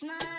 Smile.